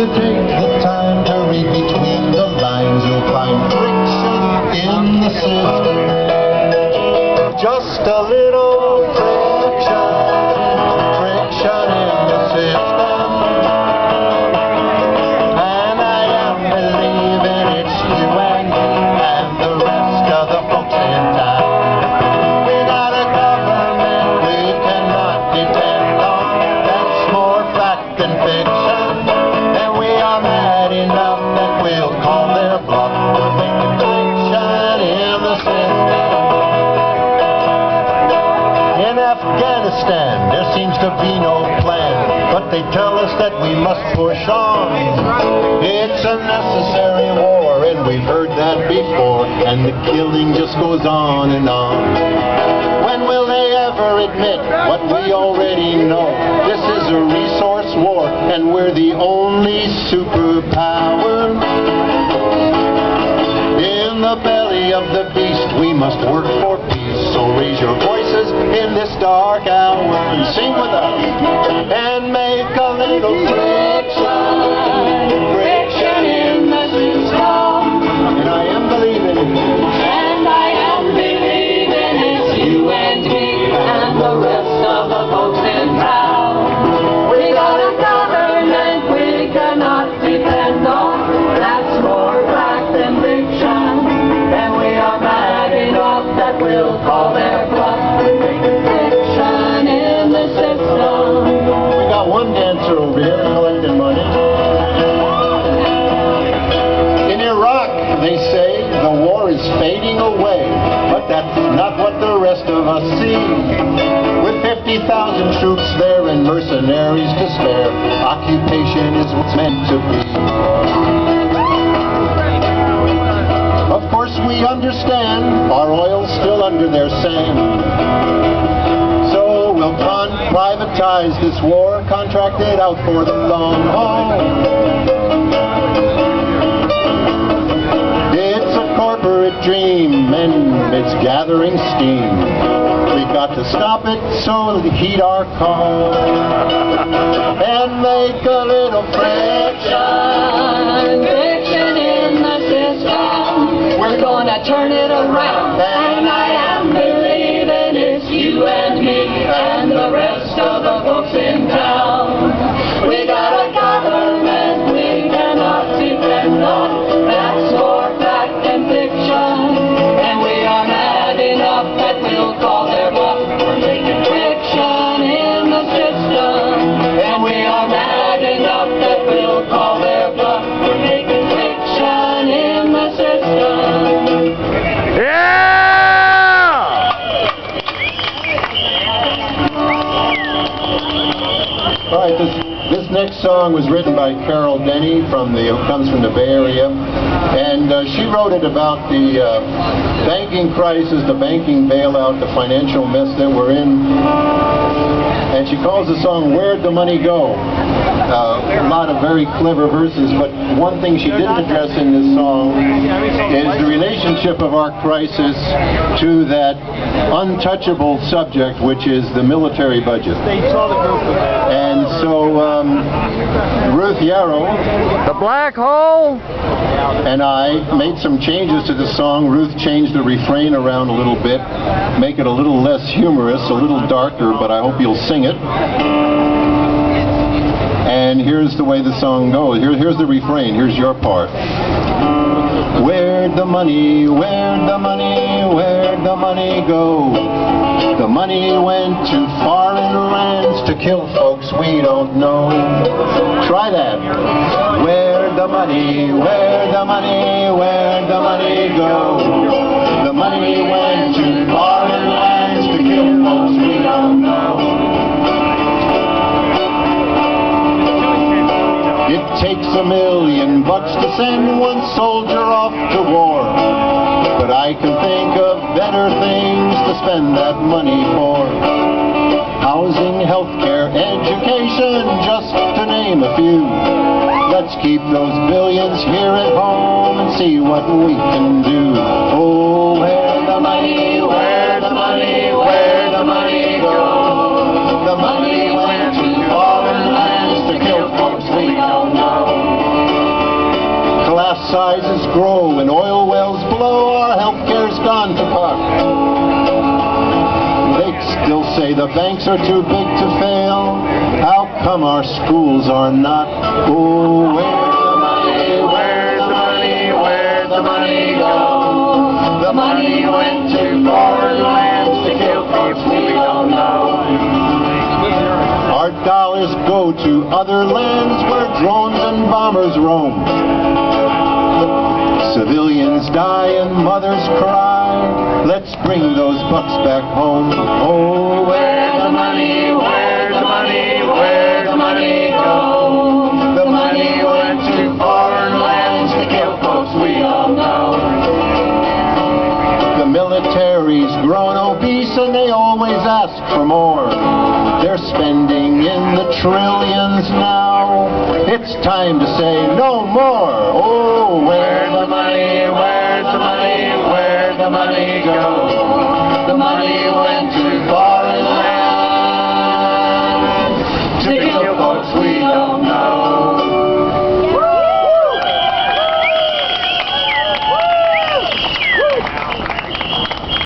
you take the time to read between the lines, you'll find in the system. Just a little Afghanistan, there seems to be no plan, but they tell us that we must push on. It's a necessary war, and we've heard that before, and the killing just goes on and on. When will they ever admit what we already know? This is a resource war, and we're the only superpower. In the belly of the beast, we must work for peace. In this dark hour and sing with us and make a little. Rest of us see. With 50,000 troops there and mercenaries to spare, occupation is what's meant to be. Of course, we understand our oil's still under their sand. So we'll privatize this war, contract it out for the long haul. It's a corporate dream and it's gathering steam. We've got to stop it so it'll heed our call and make a little friction. Fiction in the system. We're gonna turn it around. And I this, next song was written by Carol Denny from the, who comes from the Bay Area, and uh, she wrote it about the uh, banking crisis, the banking bailout, the financial mess that we're in, and she calls the song "Where'd the Money Go." Uh, a lot of very clever verses, but one thing she didn't address in this song is the relationship of our crisis to that untouchable subject, which is the military budget. And so um, Ruth Yarrow The black hole? and I made some changes to the song. Ruth changed the refrain around a little bit, make it a little less humorous, a little darker, but I hope you'll sing it. And here's the way the song goes. Here, here's the refrain. Here's your part. Where'd the money, where'd the money, where'd the money go? The money went to foreign lands to kill folks we don't know. Try that. Where'd the money, where'd the money, where'd the money go? The money went to foreign lands to kill folks we don't know. It takes a million bucks to send one soldier off to war. But I can think of better things to spend that money for. Housing, healthcare, education, just to name a few. Let's keep those billions here at home and see what we can do. Oh, where the money, where the money, where the money goes. The money went to foreign lands to kill folks we don't know. Class sizes grow and oil gone. They still say the banks are too big to fail. How come our schools are not? Oh, where the money, where the money, where the money goes? The money went to foreign lands to kill folks we don't know. Our dollars go to other lands where drones and bombers roam. Civilians die and mothers cry. Let's bring those bucks back home. Oh, where the money, where the money, where the money goes? The money went to foreign lands to kill folks we don't know. The military's grown obese and they always ask for more. They're spending in the trillions now. It's time to say no more. Oh, where the money, money, goes? The money went to